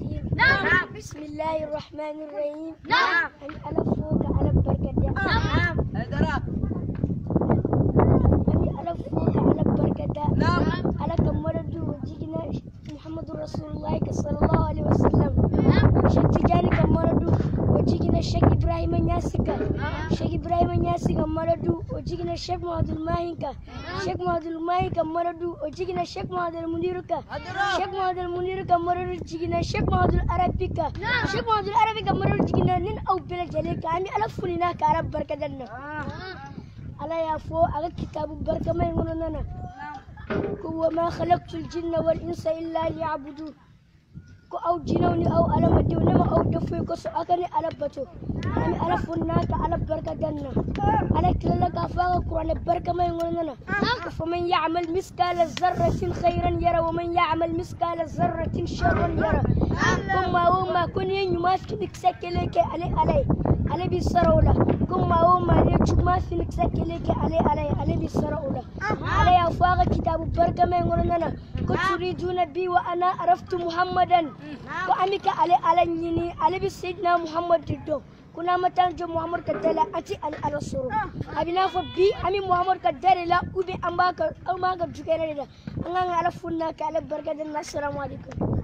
الرجيم نعم. بسم الله الرحمن الرحيم. نعم. أن ألفوك على البركة؟ نعم. أن ألفوك على البركة؟ نعم. على كمرد وجينا محمد رسول الله صلى الله عليه وسلم؟ تجاني كمرد وجينا الشيخ إبراهيم نياسك شيخ إبراهيم نياسك مرد وجينا الشيخ محمد الماهنك شيخ محمد الماهنك مرد وجينا الشيخ محمد المنيرك شيخ محمد المنيرك مرد وجينا الشيخ محمد العربيك شيخ محمد العربيك مرد وجينا نين أو بلا جليك أمي ألفوني كارب بركة دنا على يا فو على كتاب بركة ما يقولون هو ما خلقت الجن والإنس إلا ليعبدون ko aw jinawni aw alamadew nema aw defoy ko so akani ala bato ami ala fonnaka ala barka danna ala kilala ka faga qur'ana barka may ngonana faman ya'mal miskala zarratin khayran yara wa man ya'mal miskala zarratin sharran yara kuma wama kun yin ma finik sakele ke ale ale ale bi sarawla kuma wama ne chuma finik sakele ke ale ale ale bi sarawla ala أفاق كتاب برقة ما يقولون أنا قد تريدون نعم. بي وأنا عرفت محمدا. نعم. وأنك علي علي نيني. علي بسيدنا محمد جدو. كنا متان جو محمد كدلا أتي أنا على الصورة نعم. أبينا فبي أمي محمد كدلا لا أبي أمبا أمبا كدجكنا لا أنا على فنا على برقة النصر ما ديكو